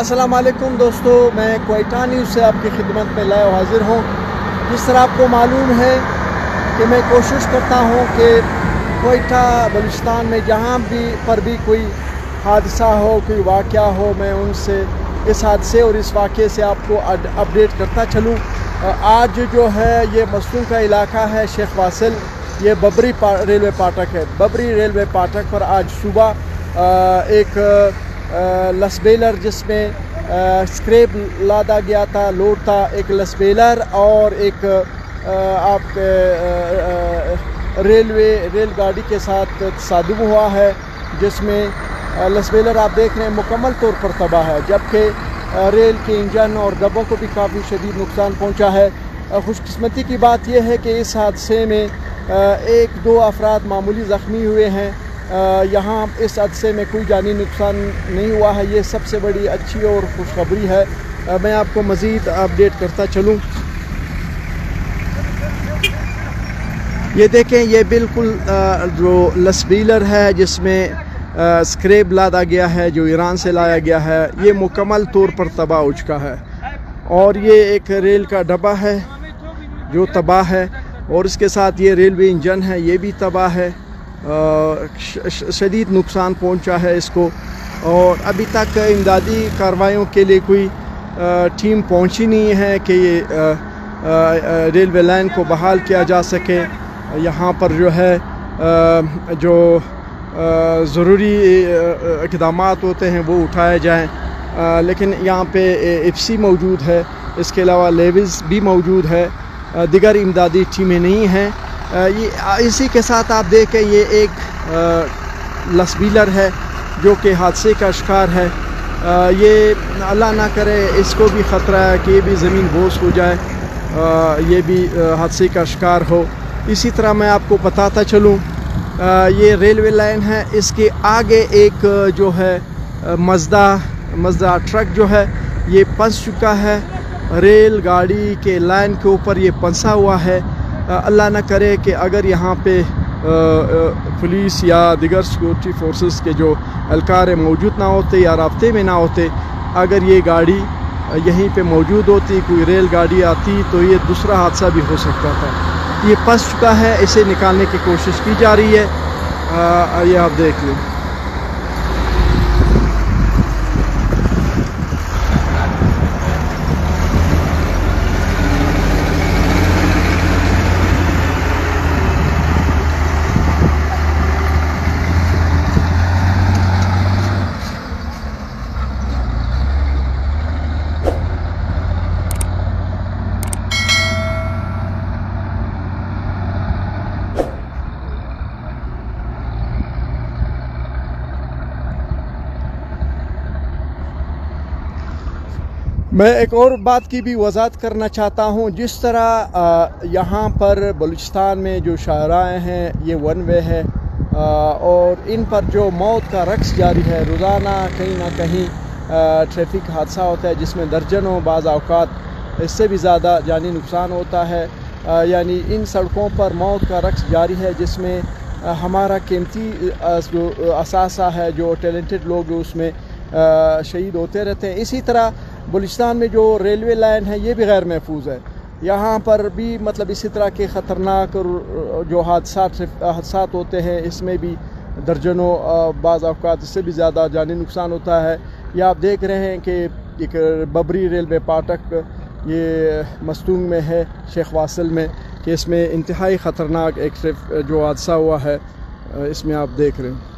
असलकम दोस्तों, मैं कोयटा न्यूज़ से आपकी खिदमत में लाए हाजिर हूँ। जिस तरह आपको मालूम है कि मैं कोशिश करता हूँ कि कोयटा बलुस्तान में जहाँ भी पर भी कोई हादसा हो कोई वाक़ हो मैं उनसे इस हादसे और इस वाक़े से आपको अपडेट करता चलूँ। आज जो है ये मस्तूम का इलाका है शेख वासिल। ये बबरी पा, रेलवे फाटक है। बबरी रेलवे फाटक पर आज सुबह एक लसबेलर जिसमें स्क्रेप लादा गया था लोड था एक लसबेलर और एक आप रेलवे रेलगाड़ी के साथ सादुम हुआ है जिसमें लसबेलर आप देख रहे हैं, मुकम्मल तौर पर तबाह है, जबकि रेल के इंजन और डब्बों को भी काफ़ी शदीद नुकसान पहुँचा है। खुशकस्मती की बात यह है कि इस हादसे में एक दो अफराद मामूली ज़ख्मी हुए हैं। यहाँ इस हादसे में कोई जानी नुकसान नहीं हुआ है ये सबसे बड़ी अच्छी और खुशखबरी है। मैं आपको मज़ीद अपडेट करता चलूँ। ये देखें, ये बिल्कुल जो लसबीलर है, जिसमें स्क्रेप लादा गया है, जो ईरान से लाया गया है, ये मुकम्मल तौर पर तबाह हो चुका है। और ये एक रेल का डब्बा है, जो तबाह है, और इसके साथ ये रेलवे इंजन है, ये भी तबाह है। शदीद नुकसान पहुँचा है इसको। और अभी तक इमदादी कार्रवाइयों के लिए कोई टीम पहुँची नहीं है कि ये रेलवे लाइन को बहाल किया जा सके। यहाँ पर जो है जो ज़रूरी इकदाम होते हैं, वो उठाए जाएँ। लेकिन यहाँ पे एफसी मौजूद है, इसके अलावा लेविस भी मौजूद है दिगर इमदादी टीमें नहीं हैं। ये इसी के साथ आप देखें, ये एक लसबीलर है, जो कि हादसे का शिकार है। ये, अल्लाह ना करे, इसको भी ख़तरा है कि ये भी ज़मीन बोस हो जाए ये भी हादसे का शिकार हो। इसी तरह मैं आपको बताता चलूँ ये रेलवे लाइन है, इसके आगे एक जो है मजदा मजदा ट्रक जो है, ये पंस चुका है। रेल गाड़ी के लाइन के ऊपर ये पंसा हुआ है। अल्लाह ना करे कि अगर यहाँ पे पुलिस या दिगर सिक्योरिटी फोर्सेस के जो एहलकार मौजूद ना होते या रबते में ना होते, अगर ये गाड़ी यहीं पे मौजूद होती, कोई रेल गाड़ी आती तो ये दूसरा हादसा भी हो सकता था। ये फंस चुका है इसे निकालने की कोशिश की जा रही है। आ, ये आप देख लें। मैं एक और बात की भी वजाहत करना चाहता हूँ। जिस तरह यहाँ पर बलूचिस्तान में जो शाहराएँ हैं ये वन वे है आ, और इन पर जो मौत का रक्स जारी है रोज़ाना कहीं ना कहीं ट्रैफ़िक हादसा होता है जिसमें दर्जनों बाज़ अवकात इससे भी ज़्यादा जानी नुकसान होता है। यानी इन सड़कों पर मौत का रक्स जारी है जिसमें हमारा कीमती जो असासा है जो टैलेंटेड लोग उसमें शहीद होते रहते हैं। इसी तरह बलूचिस्तान में जो रेलवे लाइन है, ये भी गैर महफूज है। यहाँ पर भी मतलब इसी तरह के ख़तरनाक जो हादसा हादसा होते हैं, इसमें भी दर्जनों बाज़ अवकात इससे भी ज़्यादा जानी नुकसान होता है। या आप देख रहे हैं कि एक बबरी रेलवे फाटक ये मस्तूंग में है, शेख वासिल में, कि इसमें इंतहाई ख़तरनाक एक जो हादसा हुआ है इसमें आप देख रहे हैं।